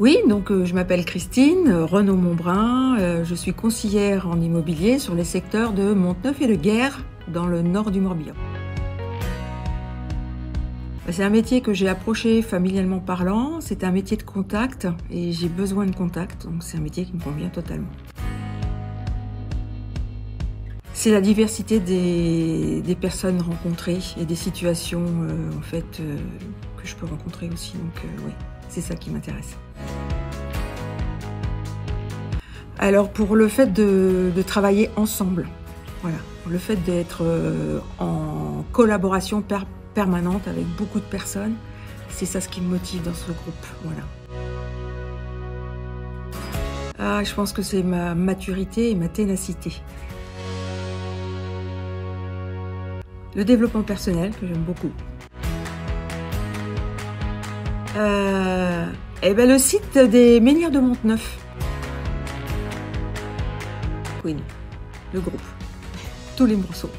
Oui, donc euh, je m'appelle Christine euh, Renaud Montbrun. Euh, je suis conseillère en immobilier sur les secteurs de Monteneuf et de Guerre dans le nord du Morbihan. C'est un métier que j'ai approché familialement parlant. C'est un métier de contact et j'ai besoin de contact, donc c'est un métier qui me convient totalement. C'est la diversité des, des, personnes rencontrées et des situations en fait que je peux rencontrer aussi. Donc oui, c'est ça qui m'intéresse. Alors pour le fait de, travailler ensemble, voilà, le fait d'être euh, en collaboration permanente avec beaucoup de personnes, c'est ça ce qui me motive dans ce groupe. Ah, je pense que c'est ma maturité et ma ténacité. Le développement personnel que j'aime beaucoup. Euh, et eh ben le site des Menhirs de Monteneuf. Le groupe, tous les morceaux.